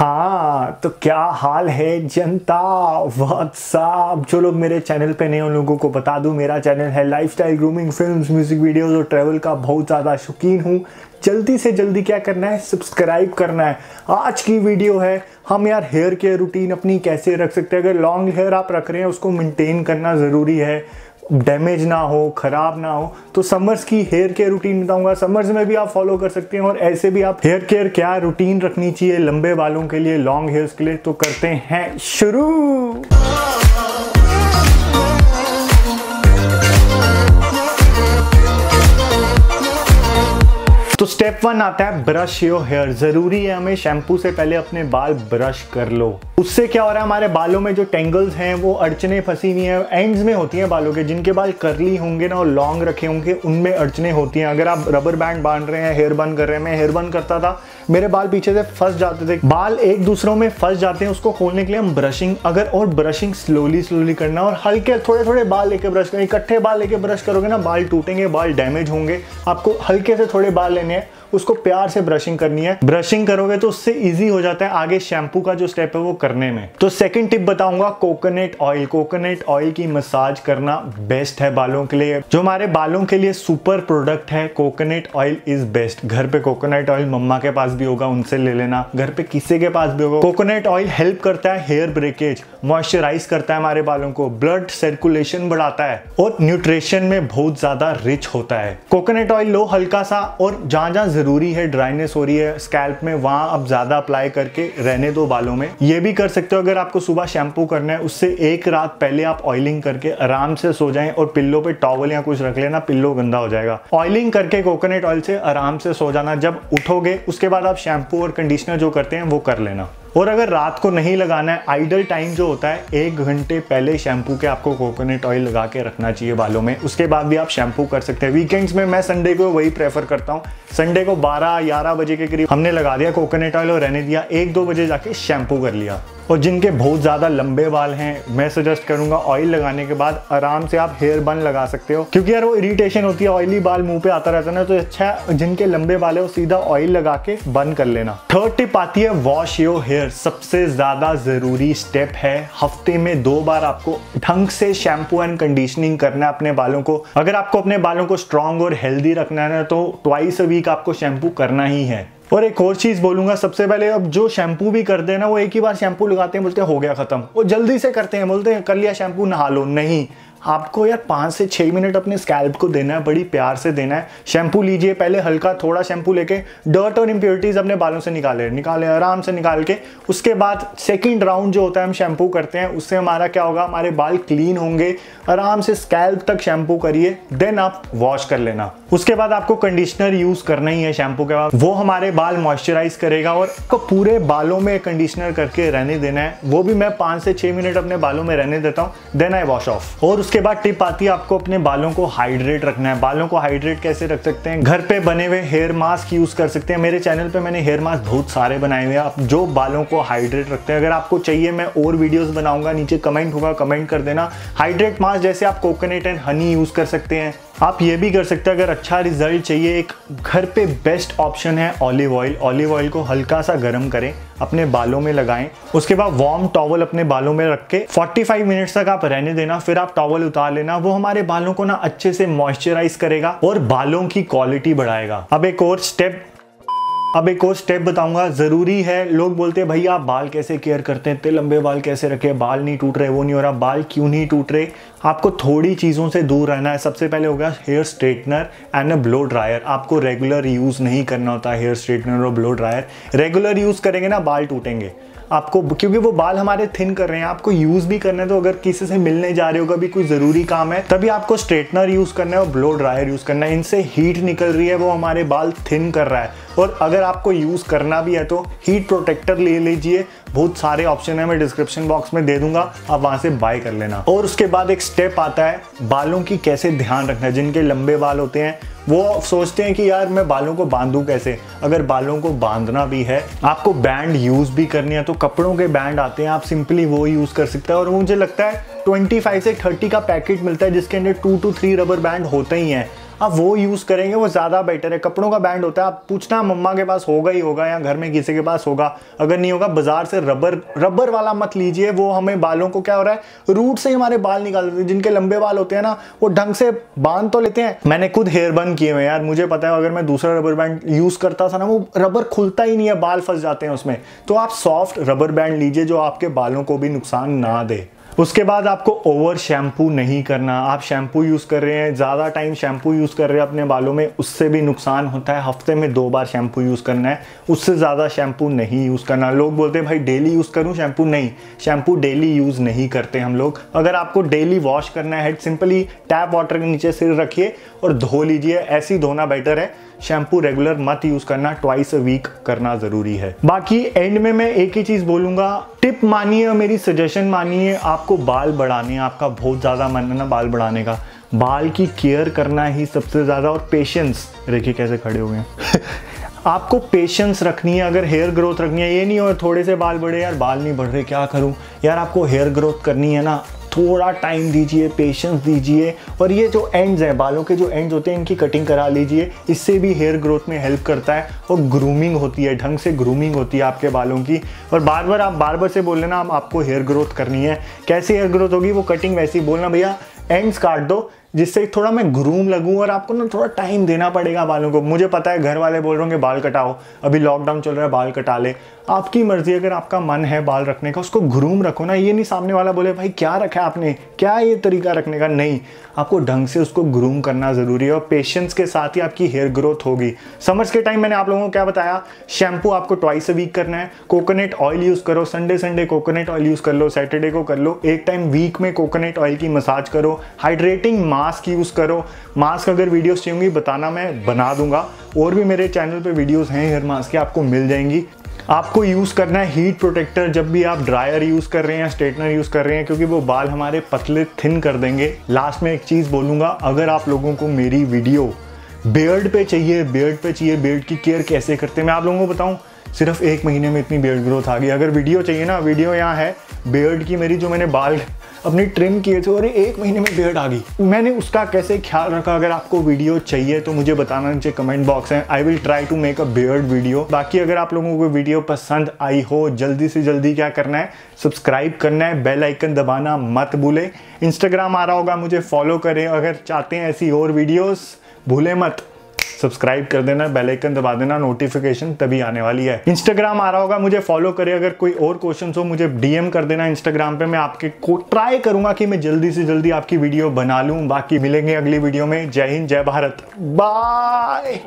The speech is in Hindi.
हाँ तो क्या हाल है जनता? व्हाट्सअप जो लोग मेरे चैनल पे नए उन लोगों को बता दूँ। मेरा चैनल है lifestyle grooming films music videos और ट्रैवल का बहुत ज़्यादा शौकीन हूँ। जल्दी से जल्दी क्या करना है? सब्सक्राइब करना है। आज की वीडियो है, हम यार हेयर केयर रूटीन अपनी कैसे रख सकते हैं? अगर लॉन्ग हेयर आप रख रहे हैं, उसको मेंटेन करना ज़रूरी है। डैमेज ना हो, ख़राब ना हो तो समर्स की हेयर केयर रूटीन बताऊँगा। समर्स में भी आप फॉलो कर सकते हैं और ऐसे भी आप हेयर केयर क्या रूटीन रखनी चाहिए लंबे बालों के लिए लॉन्ग हेयर्स के लिए तो करते हैं शुरू। तो स्टेप वन आता है ब्रश योर हेयर ज़रूरी है हमें शैम्पू से पहले अपने बाल ब्रश कर लो। उससे क्या हो रहा है, हमारे बालों में जो टेंगल्स हैं, वो अड़चने फंसी हुई हैं। एंड्स में होती हैं बालों के, जिनके बाल करली होंगे ना और लॉन्ग रखे होंगे, उनमें अड़चने होती हैं। अगर आप रबर बैंड बाँध रहे हैं हेयर बन कर रहे हैं, मैं हेयर बन करता था, मेरे बाल पीछे से फंस जाते थे। बाल एक दूसरों में फंस जाते हैं, उसको खोलने के लिए हम ब्रशिंग अगर और ब्रशिंग स्लोली स्लोली करना और हल्के थोड़े थोड़े बाल लेके ब्रश करें। इकट्ठे बाल लेके ब्रश करोगे ना, बाल टूटेंगे, बाल डैमेज होंगे। आपको हल्के से थोड़े बाल लेने हैं, उसको प्यार से ब्रशिंग करनी है। ब्रशिंग करोगे तो उससे इजी हो जाता है, आगे शैम्पू का जो स्टेप है वो करने में। तो सेकंड टिप बताऊँगा कोकोनट ऑयल कोकोनट ऑयल की मसाज करना बेस्ट है बालों के लिए। जो हमारे बालों के लिए सुपर प्रोडक्ट है कोकोनट ऑयल इज़ बेस्ट घर पे कोकोनट ऑयल मम्मा के पास भी होगा, उनसे ले लेना। घर पे किसी के पास भी होगा। कोकोनट ऑयल हेल्प करता है हेयर ब्रेकेज मॉइस्चराइज करता है हमारे बालों को। ब्लड सर्कुलेशन बढ़ाता है और न्यूट्रिशन में बहुत ज़्यादा रिच होता है। कोकोनट ऑयल लो हल्का सा और जहाँ जहाँ ज़रूरी है ड्राइनेस हो रही है स्कैल्प में वहाँ आप ज़्यादा अप्लाई करके रहने दो बालों में। ये भी कर सकते हो अगर आपको सुबह शैम्पू करना है, उससे एक रात पहले आप ऑयलिंग करके आराम से सो जाएँ और पिल्लो पे टॉवल या कुछ रख लेना पिल्लो गंदा हो जाएगा। ऑयलिंग करके कोकोनट ऑयल से आराम से सो जाना, जब उठोगे, उसके बाद आप शैम्पू और कंडीशनर जो करते हैं, वो कर लेना। और अगर रात को नहीं लगाना है आइडल टाइम जो होता है, एक घंटे पहले शैम्पू के आपको कोकोनट ऑयल लगा के रखना चाहिए बालों में। उसके बाद भी आप शैम्पू कर सकते हैं। वीकेंड्स में मैं संडे को वही प्रेफर करता हूँ। संडे को 12 11 बजे के करीब हमने लगा दिया कोकोनट ऑयल और रहने दिया। एक दो बजे जाके शैम्पू कर लिया। और जिनके बहुत ज़्यादा लंबे बाल हैं, मैं सजेस्ट करूँगा ऑयल लगाने के बाद आराम से आप हेयर बन लगा सकते हो। क्योंकि यार वो इरिटेशन होती है ऑयली बाल मुँह पे आता रहता है ना तो अच्छा जिनके लंबे बाल है, वो सीधा ऑयल लगा के बंद कर लेना। थर्ड टिप आती है वॉश योर हेयर सबसे ज़्यादा ज़रूरी स्टेप है, हफ़्ते में दो बार आपको ढंग से शैम्पू एंड कंडीशनिंग करना है अपने बालों को। अगर आपको अपने बालों को स्ट्रांग और हेल्दी रखना है ना तो ट्वाइस अ वीक आपको शैम्पू करना ही है। और एक और चीज़ बोलूँगा, सबसे पहले अब जो शैम्पू भी करते हैं ना, वो एक ही बार शैम्पू लगाते हैं, बोलते हैं, हो गया खत्म। वो जल्दी से करते हैं, बोलते हैं, कर लिया शैम्पू नहा लो। नहीं आपको यार पाँच से छः मिनट अपने स्कैल्प को देना है, बड़ी प्यार से देना है। शैम्पू लीजिए, पहले हल्का थोड़ा शैम्पू लेके डर्ट और इम्प्योरिटीज़ अपने बालों से निकाले निकाले, आराम से निकाल के। उसके बाद सेकंड राउंड जो होता है, हम शैम्पू करते हैं। उससे हमारा क्या होगा, हमारे बाल क्लीन होंगे। आराम से स्कैल्प तक शैम्पू करिए देन आप वॉश कर लेना। उसके बाद आपको कंडीशनर यूज़ करना ही है शैम्पू के बाद। वो हमारे बाल मॉइस्चराइज करेगा और आपको पूरे बालों में कंडीशनर करके रहने देना है। वो भी मैं पाँच से छः मिनट अपने बालों में रहने देता हूँ देन आई वॉश ऑफ़ और उसके बाद टिप आती है, आपको अपने बालों को हाइड्रेट रखना है। बालों को हाइड्रेट कैसे रख सकते हैं? घर पे बने हुए हेयर मास्क यूज़ कर सकते हैं। मेरे चैनल पे मैंने हेयर मास्क बहुत सारे बनाए हुए हैं। आप जो बालों को हाइड्रेट रखते हैं, अगर आपको चाहिए, मैं और वीडियोस बनाऊँगा, नीचे कमेंट होगा कमेंट कर देना। हाइड्रेट मास्क जैसे आप कोकोनट एंड हनी यूज़ कर सकते हैं। आप ये भी कर सकते हैं, अगर अच्छा रिज़ल्ट चाहिए, एक घर पे बेस्ट ऑप्शन है ऑलिव ऑयल ऑलिव ऑयल को हल्का सा गर्म करें, अपने बालों में लगाएँ। उसके बाद वार्म टॉवल अपने बालों में रख के 45 मिनट्स तक आप रहने देना, फिर आप टॉवल उतार लेना, वो हमारे बालों को ना अच्छे से मॉइस्चराइज करेगा और बालों की क्वालिटी बढ़ाएगा। अब एक और स्टेप अब एक और स्टेप बताऊँगा। ज़रूरी है, लोग बोलते हैं, भैया, आप बाल कैसे केयर करते हैं? इतने लंबे बाल कैसे रखे बाल नहीं टूट रहे, वो नहीं हो रहा। बाल क्यों नहीं टूट रहे? आपको थोड़ी चीज़ों से दूर रहना है। सबसे पहले होगा hair straightener and a blow dryer आपको रेगुलर यूज़ नहीं करना होता हेयर स्ट्रेटनर और ब्लो ड्रायर रेगुलर यूज़ करेंगे ना, बाल टूटेंगे। आपको, क्योंकि वो बाल हमारे थिन कर रहे हैं, आपको यूज़ भी करना है तो अगर किसी से मिलने जा रहे हो, कभी कोई ज़रूरी काम है, तभी आपको स्ट्रेटनर यूज़ करना है और ब्लो ड्रायर यूज़ करना है। इनसे हीट निकल रही है, वो हमारे बाल थिन कर रहा है। और अगर आपको यूज़ करना भी है तो हीट प्रोटेक्टर ले लीजिए। बहुत सारे ऑप्शन है, मैं डिस्क्रिप्शन बॉक्स में दे दूँगा, आप वहाँ से बाय कर लेना। और उसके बाद एक स्टेप आता है, बालों की कैसे ध्यान रखना है, जिनके लंबे बाल होते हैं वो सोचते हैं कि यार मैं बालों को बांधूं कैसे? अगर बालों को बांधना भी है, आपको बैंड यूज़ भी करनी है तो कपड़ों के बैंड आते हैं, आप सिंपली वो यूज़ कर सकते हैं। और मुझे लगता है 25 से 30 का पैकेट मिलता है, जिसके अंदर two two three rubber band होते ही हैं। आप वो यूज़ करेंगे, वो ज़्यादा बेटर है। कपड़ों का बैंड होता है, आप पूछना मम्मा के पास होगा ही होगा या घर में किसी के पास होगा। अगर नहीं होगा, बाज़ार से रबर रबर वाला मत लीजिए, वो हमें बालों को क्या हो रहा है रूट से हमारे बाल निकाल देते हैं। जिनके लंबे बाल होते हैं ना, वो ढंग से बाँध तो लेते हैं। मैंने खुद हेयर बंद किए हुए यार, मुझे पता है, अगर मैं दूसरा रबर बैंड यूज़ करता था ना, वो रबर खुलता ही नहीं है, बाल फंस जाते हैं उसमें। तो आप सॉफ्ट रबर बैंड लीजिए, जो आपके बालों को भी नुकसान ना दे। उसके बाद आपको ओवर शैम्पू नहीं करना। आप शैम्पू यूज़ कर रहे हैं, ज़्यादा टाइम शैम्पू यूज़ कर रहे हैं अपने बालों में, उससे भी नुकसान होता है। हफ़्ते में दो बार शैम्पू यूज़ करना है। उससे ज़्यादा शैम्पू नहीं यूज़ करना। लोग बोलते हैं, भाई डेली यूज़ करूँ शैम्पू नहीं। शैम्पू डेली यूज़ नहीं करते हम लोग। अगर आपको डेली वॉश करना है सिंपली टैप वाटर के नीचे सिर रखिए और धो लीजिए। ऐसी धोना बेटर है। शैम्पू रेगुलर मत यूज़ करना ट्वाइस अ वीक करना ज़रूरी है। बाकी एंड में मैं एक ही चीज़ बोलूँगा टिप मानिए और मेरी सजेशन मानिए, आपको बाल बढ़ाने आपका बहुत ज़्यादा मन है ना बाल बढ़ाने का। बाल की केयर करना ही सबसे ज़्यादा और पेशेंस देखिए कैसे खड़े हुए हैं। आपको पेशेंस रखनी है, अगर हेयर ग्रोथ रखनी है, ये नहीं हो, थोड़े से बाल बढ़े, यार बाल नहीं बढ़ रहे, क्या करूँ? यार आपको हेयर ग्रोथ करनी है ना थोड़ा टाइम दीजिए पेशेंस दीजिए और ये जो एंड्स हैं, बालों के जो एंड्स होते हैं, इनकी कटिंग करा लीजिए। इससे भी हेयर ग्रोथ में हेल्प करता है और ग्रूमिंग होती है, ढंग से ग्रूमिंग होती है आपके बालों की। और बार बार आप बार बार से बोल लेना आपको हेयर ग्रोथ करनी है। कैसे हेयर ग्रोथ होगी, वो कटिंग वैसी बोलना, भैया एंड्स काट दो। जिससे थोड़ा मैं ग्रूम लगूं और आपको ना थोड़ा टाइम देना पड़ेगा बालों को। मुझे पता है घर वाले बोल रहे होंगे, बाल कटाओ। अभी लॉकडाउन चल रहा है, बाल कटा ले। आपकी मर्ज़ी, अगर आपका मन है बाल रखने का, उसको ग्रूम रखो ना। ये नहीं सामने वाला बोले, भाई, क्या रखा है आपने? क्या ये तरीका रखने का? नहीं। आपको ढंग से उसको ग्रूम करना ज़रूरी है और पेशेंस के साथ ही आपकी हेयर ग्रोथ होगी। समर्स के टाइम मैंने आप लोगों को क्या बताया? शैम्पू आपको ट्वाइस अ वीक करना है। कोकोनट ऑयल यूज़ करो। Sunday Sunday coconut oil use कर लो। सैटरडे को कर लो। एक टाइम वीक में कोकोनट ऑयल की मसाज करो। हाइड्रेटिंग मास्क यूज़ करो। मास्क अगर वीडियोस चाहिए होंगी, बताना मैं बना दूँगा। और भी मेरे चैनल पे वीडियोस हैं हेयर मास्क की, आपको मिल जाएँगी। आपको यूज़ करना है हीट प्रोटेक्टर जब भी आप ड्रायर यूज़ कर रहे हैं स्ट्रेटनर यूज़ कर रहे हैं, क्योंकि वो बाल हमारे पतले थिन कर देंगे। लास्ट में एक चीज़ बोलूँगा, अगर आप लोगों को मेरी वीडियो बेर्ड पे चाहिए बेर्ड पे चाहिए बेर्ड की केयर कैसे करते हैं, मैं आप लोगों को बताऊँ, सिर्फ़ एक महीने में इतनी बेर्ड ग्रोथ आ गई। अगर वीडियो चाहिए ना वीडियो यहाँ है बेर्ड की मेरी जो मैंने बाल अपनी ट्रिम किए थे और एक महीने में बेर्ड आ गई। मैंने उसका कैसे ख्याल रखा? अगर आपको वीडियो चाहिए तो मुझे बताना नीचे कमेंट बॉक्स में। I will try to make a beard video बाकी अगर आप लोगों को वीडियो पसंद आई हो, जल्दी से जल्दी क्या करना है? सब्सक्राइब करना है। बेल आइकन दबाना मत भूले। इंस्टाग्राम आ रहा होगा, मुझे फॉलो करें। अगर चाहते हैं ऐसी और वीडियोस भूले मत। सब्सक्राइब कर देना बेल आइकन दबा देना नोटिफिकेशन तभी आने वाली है। इंस्टाग्राम आ रहा होगा, मुझे फॉलो करें अगर कोई और क्वेश्चन हो, मुझे डीएम कर देना इंस्टाग्राम पे, मैं आपके को ट्राई करूँगा कि मैं जल्दी से जल्दी आपकी वीडियो बना लूँ। बाकी मिलेंगे अगली वीडियो में। जय हिंद, जय भारत। बाय